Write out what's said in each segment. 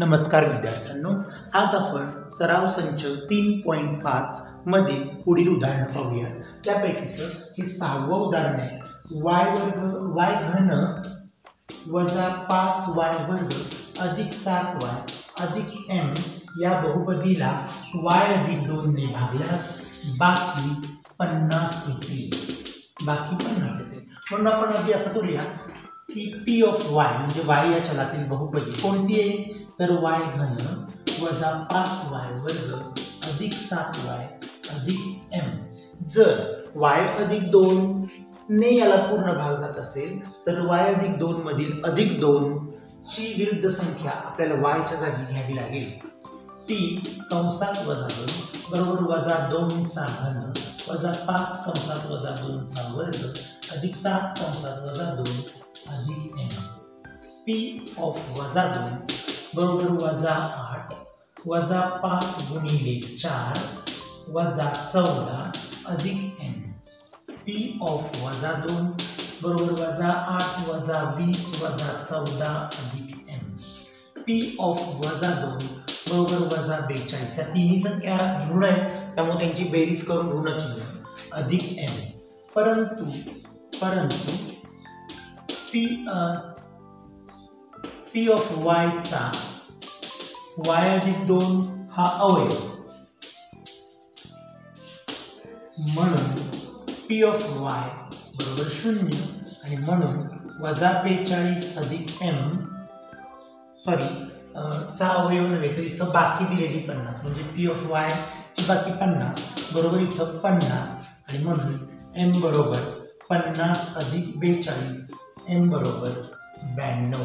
नमस्कार विद्यार्थ्यांनो आज आपण सराव संच तीन पॉईंट पाच पुढील उदाहरण पाहूया. त्यापैकीचं हे सहावं उदाहरण आहे. वाय वर्ग वाय घन वजा पाच वाय वर्ग अधिक सात वाय अधिक एम या बहुपदीला वाय अधिक दोनने भागल्यास बाकी पन्नास येतील. बाकी पन्नास येतील. म्हणून आपण आधी असं करूया. की पी ऑफ वाय म्हणजे वाय या चलातील बहुपदी. कोणती आहे? तर वाय घन वजा पाच वाय वर्ग अधिक सात वाय अधिक एम जर वाय अधिक दोन ने याला पूर्ण भाग जात असेल तर वाय अधिक दोन मधील अधिक दोन ची विरुद्ध संख्या आपल्याला वायच्या जागी घ्यावी लागेल. टी कंसात वजा दोन बरोबर वजा दोनचा घन वजा पाच कंसात वजा दोनचा वर्ग अधिक सात कंसात वजा दोन अधिक एम पी ऑफ वजा दोन बरोबर वजा आठ वजा पाच गुणिले चार वजा चौदा अधिक एम पी ऑफ वजा दोन बरोबर वजा आठ वजा वीस वजा चौदा अधिक एम पी ऑफ वजा दोन बरोबर वजा बेचाळीस. या तिन्ही संख्या ऋण आहेत त्यामुळे त्यांची बेरीज करून ऋण चिन्ह अधिक एम परंतु परंतु पी पी ऑफ वायचा वाय अधिक दोन हा अवयव म्हणून पी ऑफ वाय बरोबर शून्य आणि म्हणून वजा बेचाळीस अधिक एम सॉरी चा अवयव नव्हे तर इथं बाकी दिलेली पन्नास म्हणजे पी ऑफ वाय ची बाकी पन्नास बरोबर इथं पन्नास आणि म्हणून एम बरोबर पन्नास अधिक बेचाळीस एम बरोबर ब्याण्णव.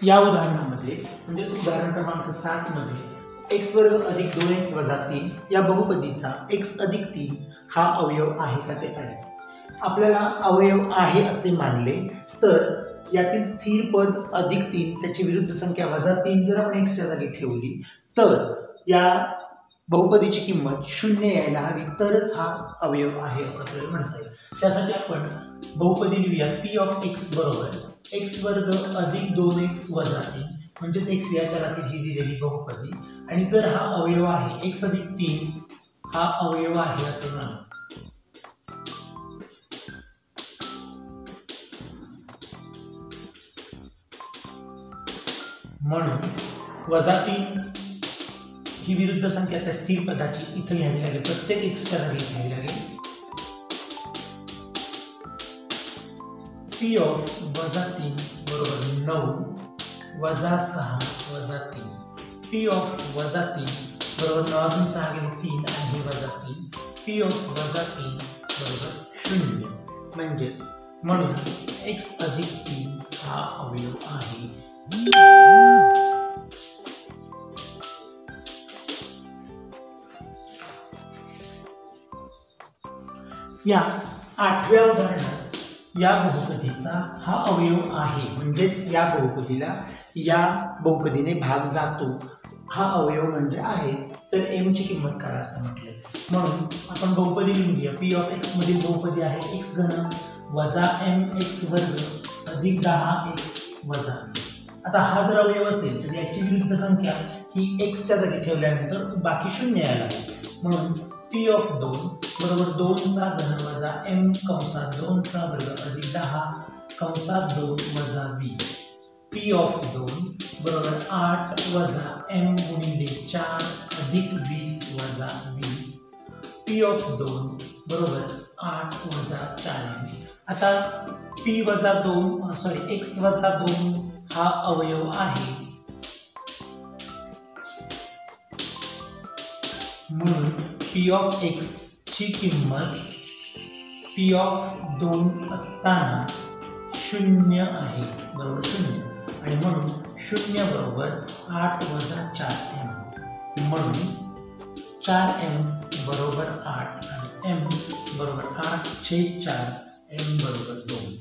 या उदाहरणामध्ये म्हणजेच उदाहरण क्रमांक सात मध्ये एक्स वर्ग अधिक दोन एक्स वजा तीन या बहुपदीचा एक्स अधिक तीन हा अवयव आहे का ते पाहिजे आपल्याला अवयव आहे असे मानले तर यातील स्थिर पद अधिक तीन त्याची विरुद्ध संख्या वजा तीन जर आपण एक्सच्या जागी ठेवली तर या बहुपदीची किंमत शून्य यायला हवी तरच हा अवयव आहे असं आपल्याला म्हणता येईल. त्यासाठी आपण बहुपदी लिहूया पी ऑफ एक्स बरोबर. एक्स वर्ग अधिक दोन एक्स वजा तीन म्हणजेच एक्स या चलातील ही दिलेली बहुपदी. आणि जर हा अवयव आहे एक्स अधिक तीन हा अवयव आहे असं म्हणा. म्हणून वजा तीन ही विरुद्ध संख्या त्या स्थिर पदाची इथं घ्यावी लागेल प्रत्येक एक्सच्या जागी घ्यावी लागेल. पी ऑफ वजा तीन बरोबर नऊ वजा सहा वजा तीन. पी ऑफ वजा तीन बरोबर नवातून सहा गेले तीन आणि हे वजा तीन. पी ऑफ वजा तीन बरोबर शून्य. म्हणजेच म्हणून एक्स अधिक तीन हा अवयव आहे. या आठव्या उदाहरणात या बहुपदीचा हा अवयव आहे. म्हणजेच या बहुपदीला या बहुपदीने भाग जातो. हा अवयव म्हणजे आहे. तर एमची किंमत काढा असं म्हटलंय म्हणून आपण बहुपदी लिहून घेऊया पी ऑफ एक्स मधील बहुपदी आहे. एक्स घन वजा एम एक्स वर्ग अधिक दहा एक्स वजा वीस. आता हा जर अवयव असेल तर याची विरुद्ध संख्या ही एक्सच्या जागी ठेवल्यानंतर बाकी शून्य यायला म्हणून पी ऑफ दोन बरोबर दोनचा घन वजा एम कंसात दोनचा वर्ग अधिक दहा कंसात दोन वजा वीस. पी ऑफ दोन बरोबर आठ वजा एम गुणिले चार अधिक वीस वजा वीस. पी ऑफ दोन बरोबर आठ वजा चार. आता पी वजा दोन सॉरी एक्स वजा दोन हा अवयव आहे. म्हणून पी ऑफ एक्सची किंमत पी ऑफ दोन असताना शून्य आहे. बरोबर शून्य. आणि म्हणून शून्य बरोबर आठ वजा चार एम म्हणून चार एम बरोबर आठ आणि एम बरोबर आठ छेद चार एम बरोबर दोन.